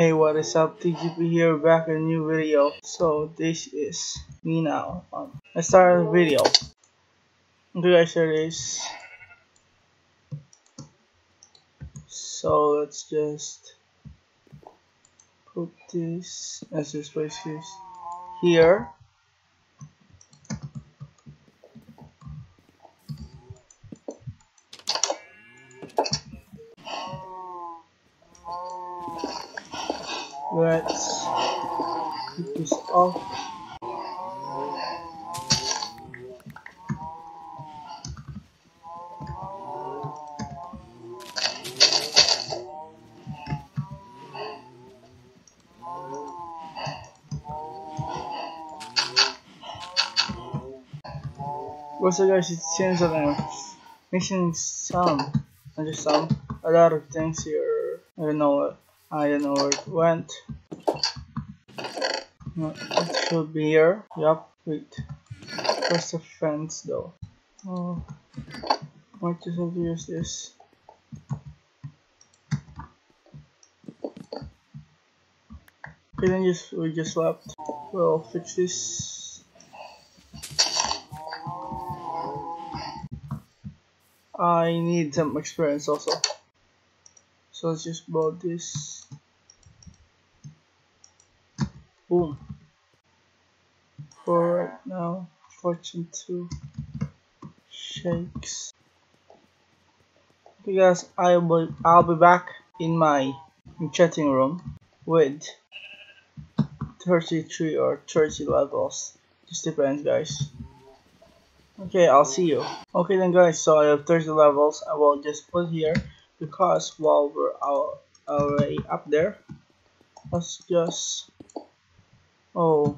Hey what is up? TGP here. Back in a new video. So this is me now. Um, I started a video. Okay guys here it is. So let's just put this let's just place this here let's keep this off. Also guys, it seems that I'm missing some, not just some, a lot of things here. I don't know what, I don't know where it went. No, it should be here. Yup, wait. Where's the fence though? Oh, might just have to use this. Okay, then just we just left. We'll fix this I need some experience also. So let's just build this. Boom. For right now, fortune 2 shakes. Guys, I will I'll be back in my chatting room with 33 or 30 levels. Just depends guys. Okay, I'll see you. Okay then guys, so I have 30 levels. I will just put here because while we're all already up there, let's just... Oh,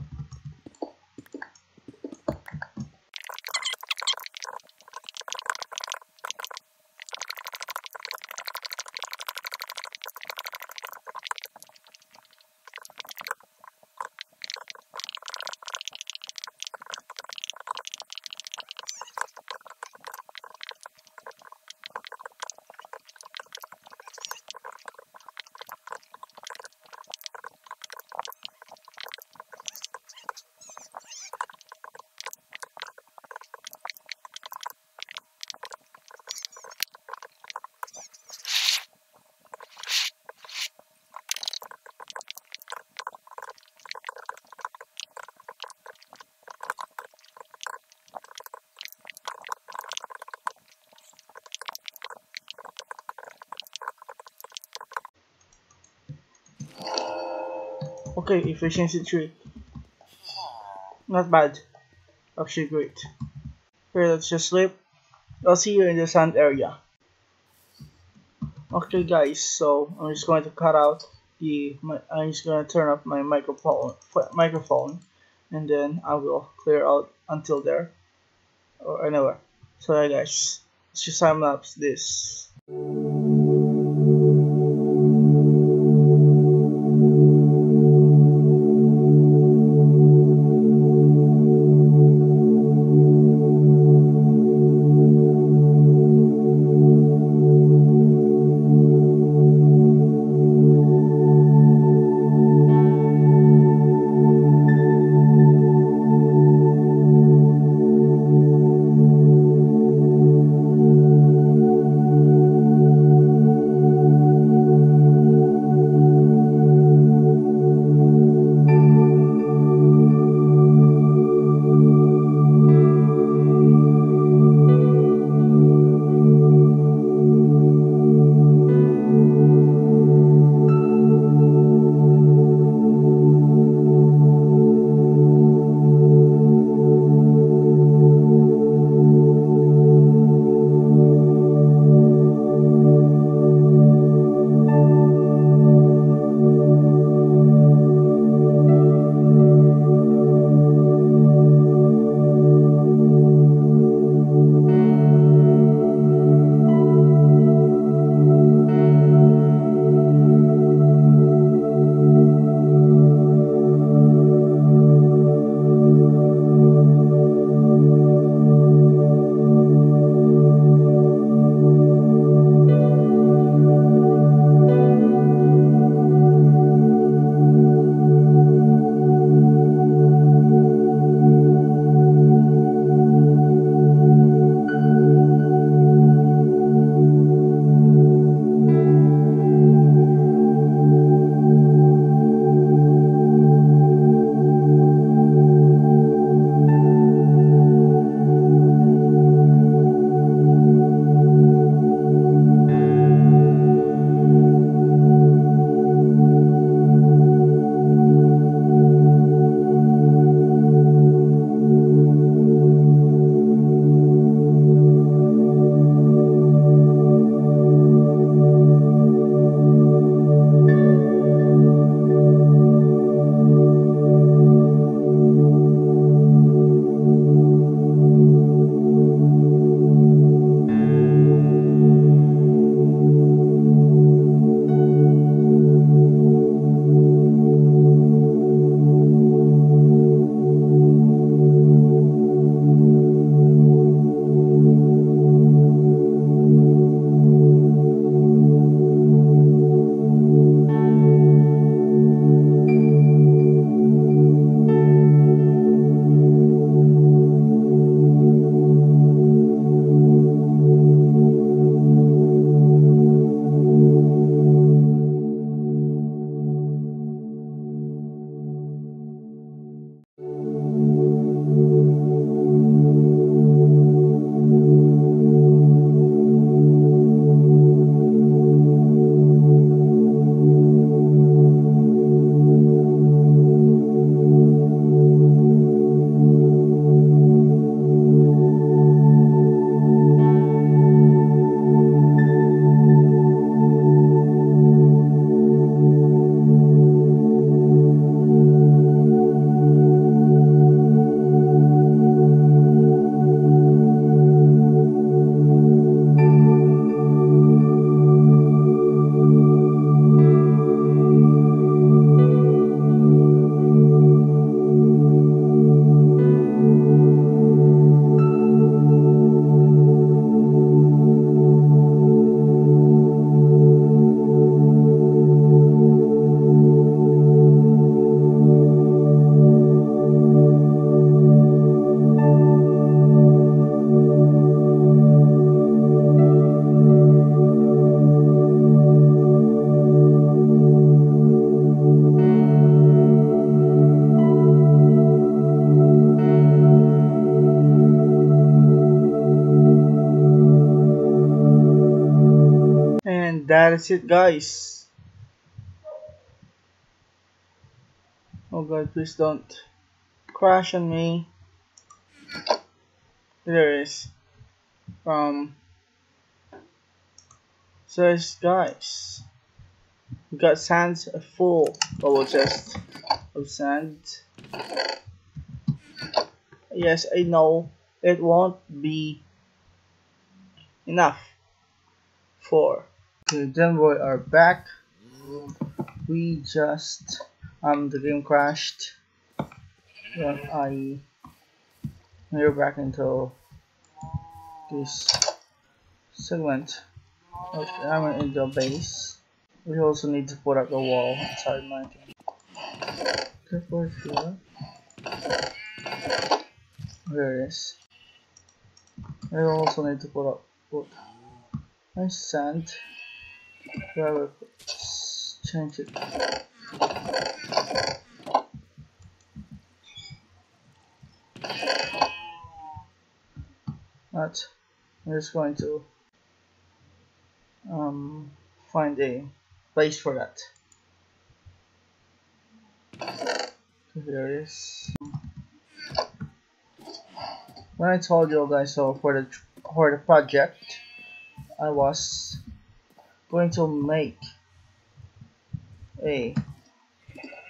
Okay, efficiency 3. Not bad. Actually great. Okay, let's just sleep. I'll see you in the sand area. Okay guys, so I'm just going to cut out the, I'm just going to turn up my microphone, microphone and then I will clear out until there or anywhere. So yeah guys, let's just time lapse this. That is it guys. Oh god, please don't crash on me. There is. Um so guys we got sands full bubble chest of sand. Yes, I know it won't be enough for okay, then we are back. We just um the game crashed when I we're back into this segment of I'm in the base. We also need to put up a wall inside my team. here. There it is. I also need to put up put nice sand. It, change it. But I'm just going to um, find a place for that. Here it is. When I told you guys so for the for the project, I was going to make a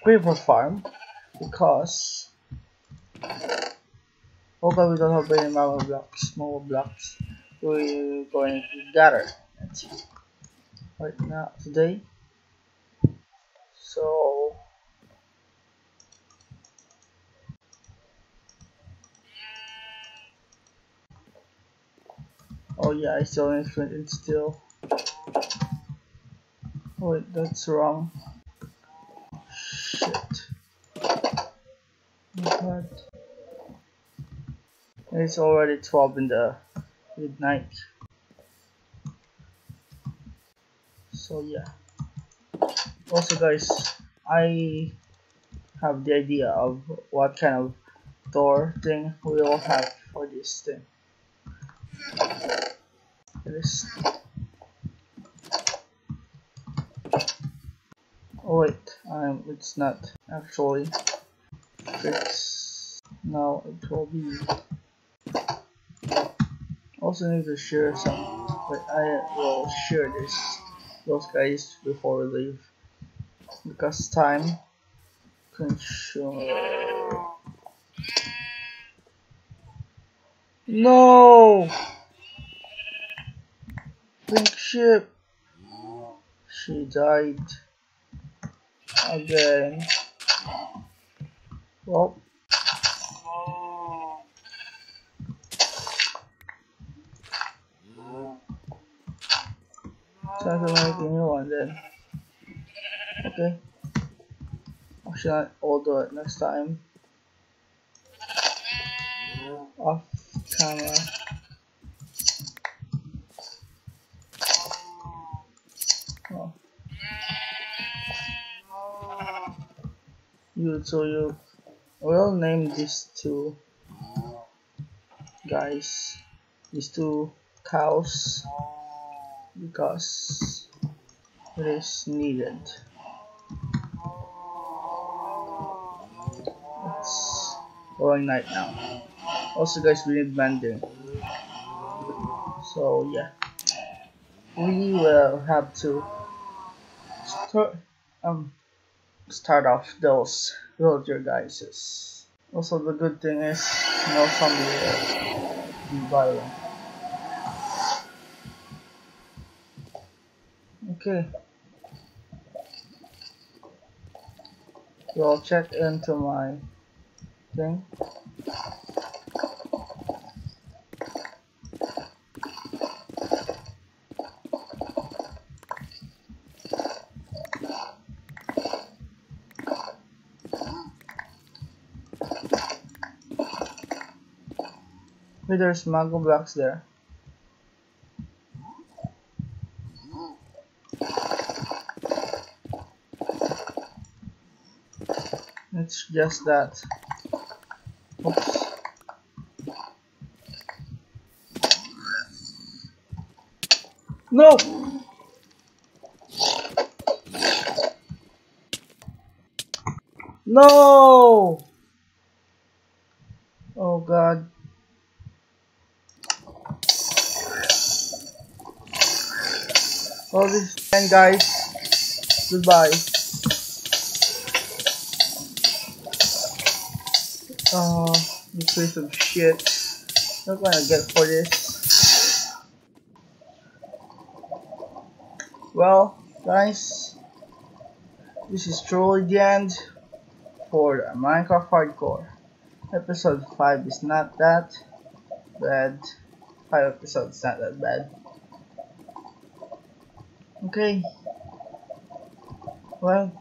creeper farm. Because. Although we don't have any more blocks, more blocks, we're going to gather it. Right now today. So. Oh yeah, I still need flint and steel. Wait, that's wrong. Shit. What? It's already 12 in the midnight. So yeah. Also guys, I have the idea of what kind of door thing we will have for this thing this. Oh wait, um, it's not actually fixed. Now it will be. Also need to share some, but I will share this those guys before we leave because time consume. No pink sheep. She died again. Well. Time to make a new one then. Okay. Actually, I'll do it next time. Off camera. You so you will name these two guys. These two cows. Because it is needed. It's going night now. Also guys we need mending so yeah. We will have to start um start off those villager guises. Also the good thing is no zombie will violent. Okay. I'll check into my thing. There's mango blocks there. It's just that. Oops. No! No! Oh god. Well, this is guys. Goodbye. Oh, you piece of shit. Not gonna get for this. Well, guys, this is truly the end for Minecraft Hardcore. Episode 5 is not that bad. 5 episodes not that bad. Okay. Well,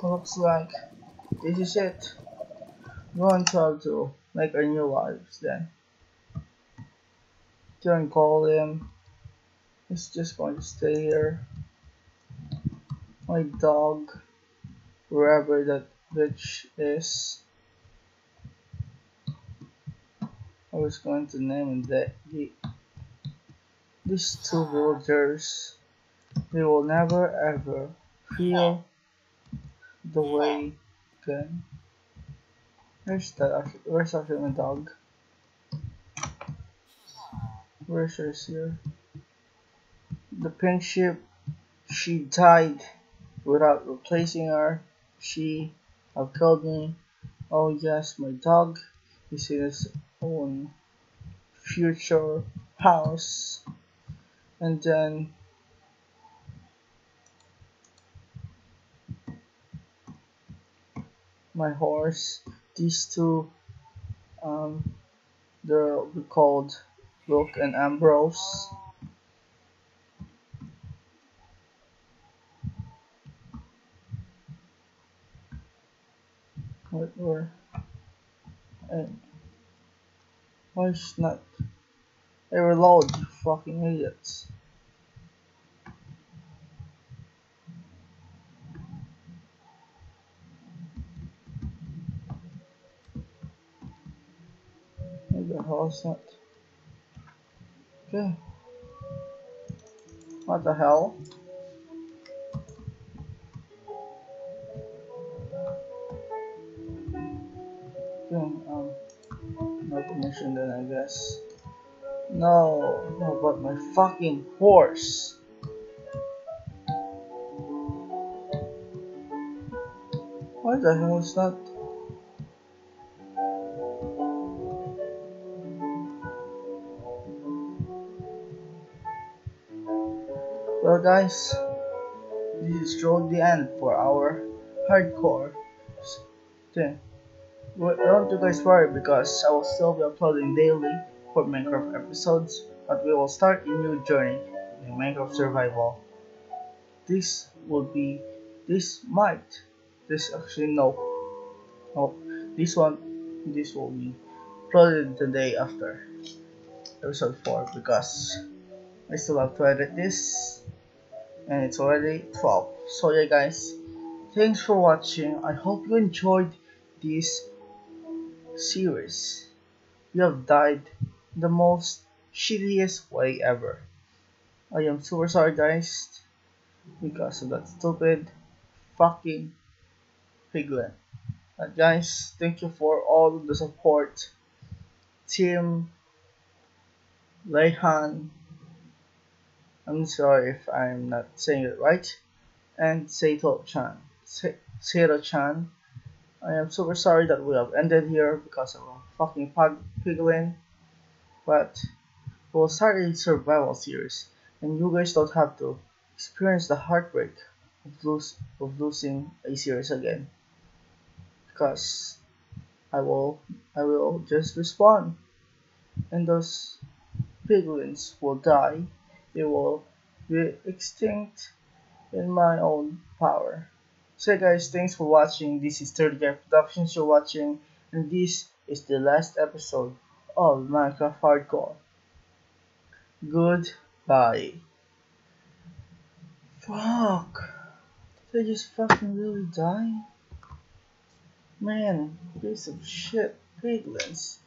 looks like this is it. Going to have to make a new lives then. Don't call him. He's just going to stay here. My dog, wherever that bitch is. I was going to name that the these two villagers they will never ever feel the way again. Where's that? Where's actually my dog? Where's her here? The pink sheep. She died without replacing her. She have killed me. Oh yes, my dog is in his own future house. And then my horse. These two, um, they're called Rook and Ambrose. What were and why not they reload you fucking idiots is that? Okay. What the hell? Okay, um, no permission then I guess. No, no, but my fucking horse. Why the hell is that? Guys, this is truly the end for our hardcore thing. Don't you guys worry because I will still be uploading daily for Minecraft episodes, but we will start a new journey in Minecraft Survival. This will be, this might, this actually no, no, this one, this will be uploaded the day after episode 4 because I still have to edit this and it's already 12 so yeah guys thanks for watching. I hope you enjoyed this series. You have died the most shittiest way ever. I am super sorry guys because of that stupid fucking piglin but guys thank you for all the support. Team Leihan I'm sorry if I'm not saying it right, and Sato-chan. Sato-chan, I am super sorry that we have ended here because of a fucking piglin, but we'll start a survival series, and you guys don't have to experience the heartbreak of, lose, of losing a series again, because I will I will just respawn, and those piglins will die they will be extinct in my own power. So guys, thanks for watching. This is Thirdy Guy Productions you're watching, and this is the last episode of Minecraft Hardcore. Goodbye. Fuck. Did I just fucking really die? Man, piece of shit. Piglins.